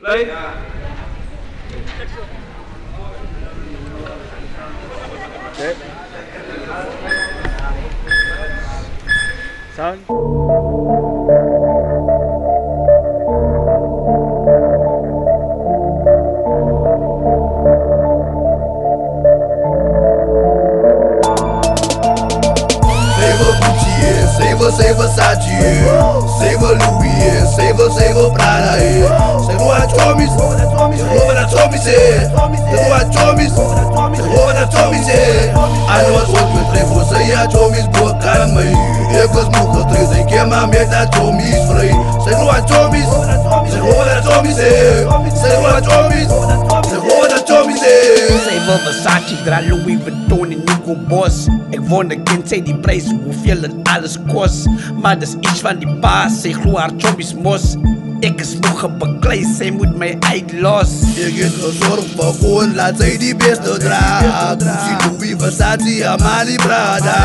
Play. Yeah. Okay. Sound. Save us, save us, Sachi. Save Louis, save us. Me, say. Say what told me, say what me, say. I know what's what you try for, say I me, book and me. It's more than three, they came out, made that me, free. Say what me, say what told me, say. What me, say what told me, say. Versace, dra Louis Vuitton en Hugo Boss Ek wonder kind sy die prys hoeveel dit alles kos Maar dis iets van die baas, sy glo haar job is Ek is moeg op 'n klei, sy moet my uitlos. Ek het gesorg vir kon laat sy die beste dra. Sy Louis Versace, Amali Prada.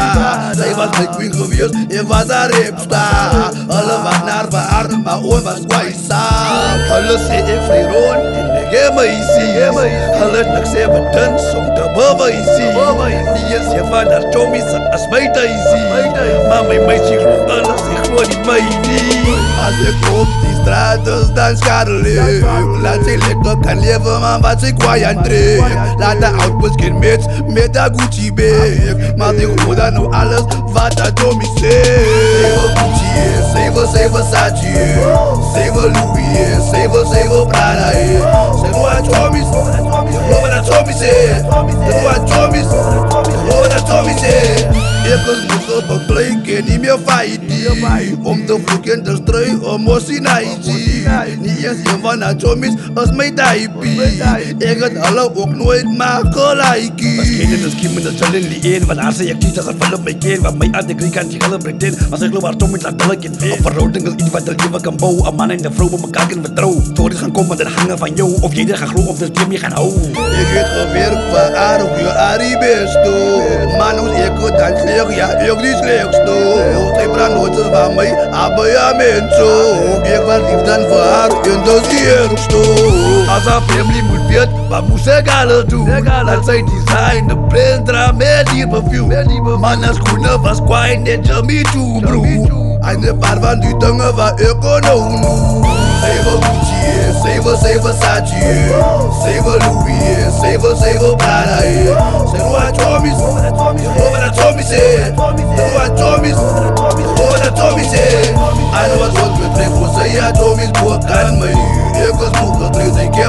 Sy was my queen gewees, ek was haar rapstar. Hulle was naar haar, maar ons was kwaisa. Hulle sê ek vry rond en ek gee my isie. Hulle het niks sê beten, som te baba isie. Nie eens jy van haar chomies, as my ta isie. Maar my meisie glo alles, ek glo nie my nie. Niet. Als ik op die straat is, dan schadelijk. Laat ze lekker kan leven, man, wat ze kwaai aan trek. Laat de outputs geen mates met de Gucci bag. Maar die hoort dan nou alles wat dat Tommy zegt. Zeven Gucci, yeah. zeven, zeven Versace. yeah. Zeven Louis, yeah. zeven, zeven Prada. yeah. Zeg wat Tommy zegt, zeg wat Tommy zegt. Zeg wat Tommy zegt, zeg wat Tommy zegt. Ik is moe op een plek, kan niet meer fighten. Om te vloeken, te strijden, om ons in vergeten het kind met de stel in die een Van haar zei ik niet dat ze vallen mij keer Van mij aan de kriek aan die gallen breekt in Als ik loop haar tom in dat tellen kind weer Op verhouding is iets wat er even kan bouwen. Een man en de vrouw met elkaar kunnen vertrouwen. Is gaan komen en hangen van jou. Of jij er gaan groeien of de stem je gaan houden. Ik weet gewerkt van haar op je aribesto Maar hoe ik het dan slecht, ja ik niet slecht sto Zij brand nooit eens van mij, abbe ja mensen. Ik was lief dan voor haar in de sierksto As a family would mas but Musegala too. As I designed the plans that I made perfume. Man, as kuna was quite nature me too, bro. I never van du tongue of a economy. Save a Gucci, save a save a Sachi, save a Louis, save a save a Prada. Save what Tommy's, over the Tommy's, over what Tommy's, over the Tommy's. I know what's what with them, say I Tommy's and.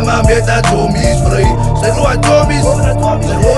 Getraind, ik heb maar met dat Tommy's vrij. Zeg wat Tommy, zeg